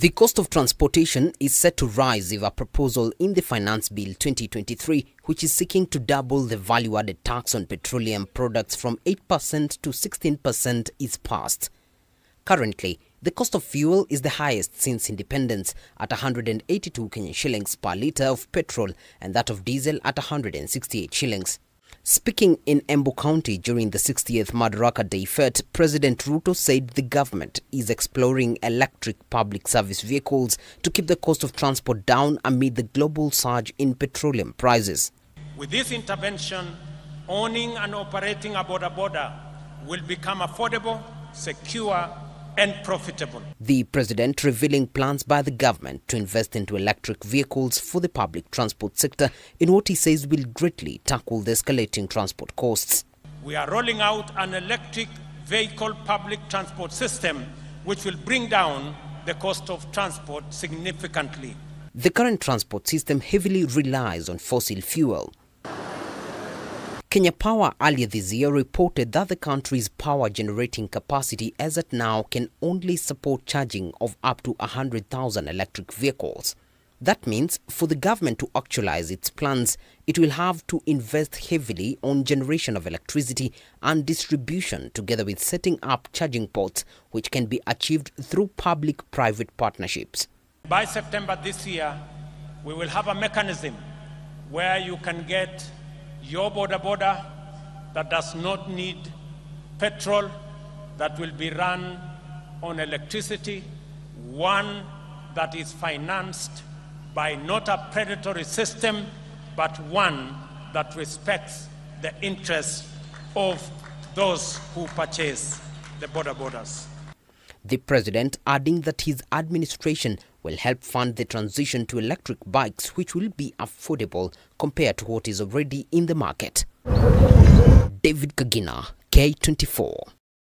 The cost of transportation is set to rise if a proposal in the Finance Bill 2023, which is seeking to double the value-added tax on petroleum products from 8% to 16% is passed. Currently, the cost of fuel is the highest since independence at 182 Kenyan shillings per litre of petrol and that of diesel at 168 shillings. Speaking in Embu County during the 60th Madaraka Day Fete, President Ruto said the government is exploring electric public service vehicles to keep the cost of transport down amid the global surge in petroleum prices. With this intervention, owning and operating a boda boda will become affordable, secure, and profitable. The president revealing plans by the government to invest into electric vehicles for the public transport sector in what he says will greatly tackle the escalating transport costs. We are rolling out an electric vehicle public transport system which will bring down the cost of transport significantly. The current transport system heavily relies on fossil fuel, Kenya Power earlier this year reported that the country's power generating capacity as at now can only support charging of up to 100,000 electric vehicles. That means for the government to actualize its plans, it will have to invest heavily on generation of electricity and distribution together with setting up charging ports which can be achieved through public-private partnerships. By September this year, we will have a mechanism where you can get your boda boda that does not need petrol, that will be run on electricity, one that is financed by not a predatory system, but one that respects the interests of those who purchase the boda bodas. The president adding that his administration will help fund the transition to electric bikes which will be affordable compared to what is already in the market. David Kagina, K24.